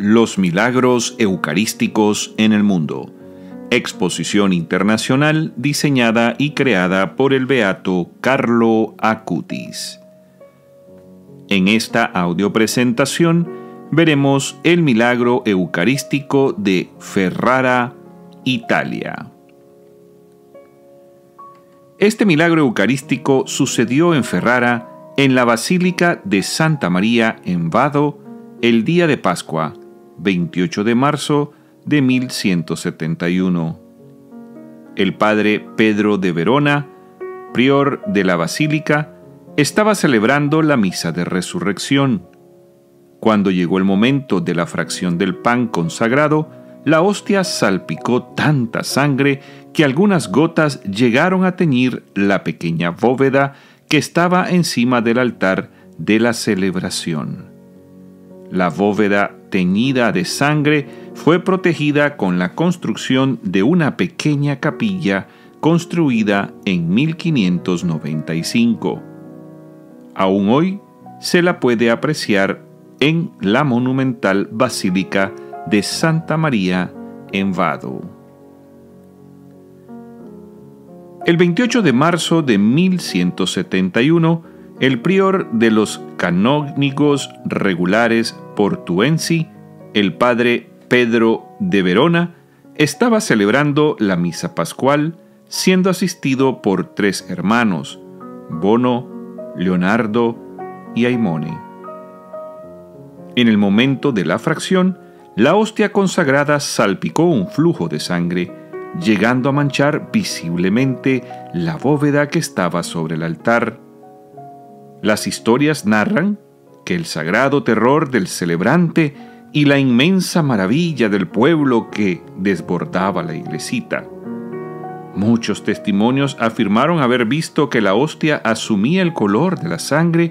Los milagros eucarísticos en el mundo. Exposición internacional diseñada y creada por el beato Carlo Acutis. En esta audiopresentación veremos el milagro eucarístico de Ferrara, Italia. Este milagro eucarístico sucedió en Ferrara, en la Basílica de Santa María en Vado, el día de Pascua, 28 de marzo de 1171. El padre Pedro de Verona, prior de la Basílica, estaba celebrando la misa de resurrección. Cuando llegó el momento de la fracción del pan consagrado, la hostia salpicó tanta sangre que algunas gotas llegaron a teñir la pequeña bóveda que estaba encima del altar de la celebración. La bóveda teñida de sangre fue protegida con la construcción de una pequeña capilla construida en 1595. Aún hoy se la puede apreciar en la monumental Basílica de Santa María en Vado. El 28 de marzo de 1171, el prior de los canónigos regulares portuensi, el padre Pedro de Verona, estaba celebrando la misa pascual, siendo asistido por tres hermanos, Bono, Leonardo y Aimone. En el momento de la fracción, la hostia consagrada salpicó un flujo de sangre, llegando a manchar visiblemente la bóveda que estaba sobre el altar. Las historias narran que el sagrado terror del celebrante y la inmensa maravilla del pueblo que desbordaba la iglesita. Muchos testimonios afirmaron haber visto que la hostia asumía el color de la sangre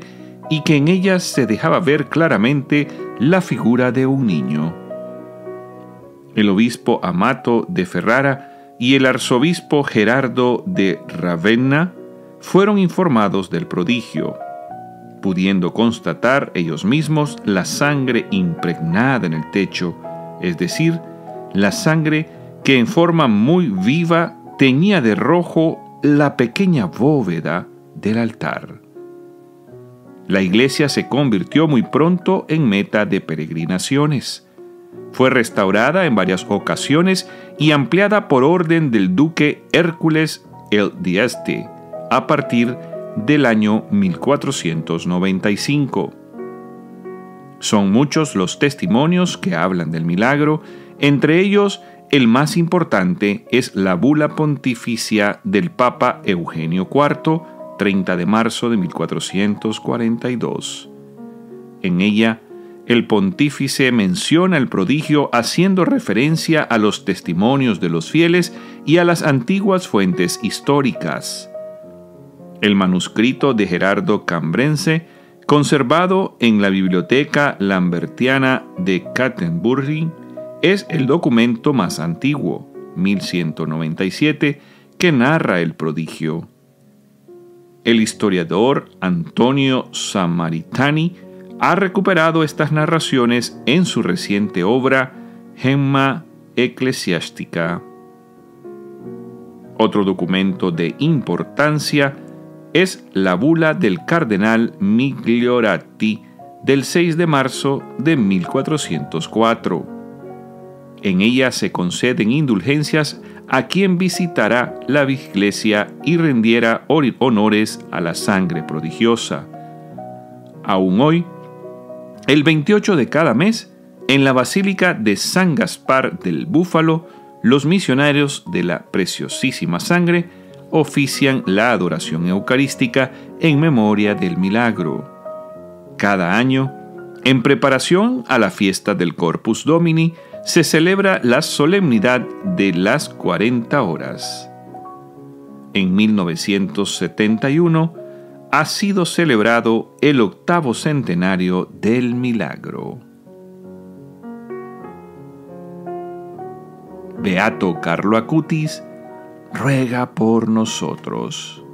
y que en ella se dejaba ver claramente la figura de un niño el obispo Amato de Ferrara y el arzobispo Gerardo de Ravenna fueron informados del prodigio, pudiendo constatar ellos mismos la sangre impregnada en el techo, es decir, la sangre que en forma muy viva teñía de rojo la pequeña bóveda del altar. La iglesia se convirtió muy pronto en meta de peregrinaciones fue restaurada en varias ocasiones y ampliada por orden del duque Hércules el Dieste a partir del año 1495. Son muchos los testimonios que hablan del milagro, entre ellos el más importante es la bula pontificia del Papa Eugenio IV, 30 de marzo de 1442. En ella el pontífice menciona el prodigio haciendo referencia a los testimonios de los fieles y a las antiguas fuentes históricas. El manuscrito de Gerardo Cambrense, conservado en la Biblioteca Lambertiana de Cattenburg, es el documento más antiguo, 1197, que narra el prodigio. El historiador Antonio Samaritani ha recuperado estas narraciones en su reciente obra Gemma Eclesiástica. Otro documento de importancia es la bula del cardenal Migliorati del 6 de marzo de 1404. En ella se conceden indulgencias a quien visitará la iglesia y rendiera honores a la sangre prodigiosa. Aún hoy, el 28 de cada mes, en la Basílica de San Gaspar del Búfalo, los misionarios de la Preciosísima Sangre ofician la adoración eucarística en memoria del milagro. Cada año, en preparación a la fiesta del Corpus Domini, se celebra la solemnidad de las 40 horas. En 1971, ha sido celebrado el octavo centenario del milagro. Beato Carlo Acutis ruega por nosotros.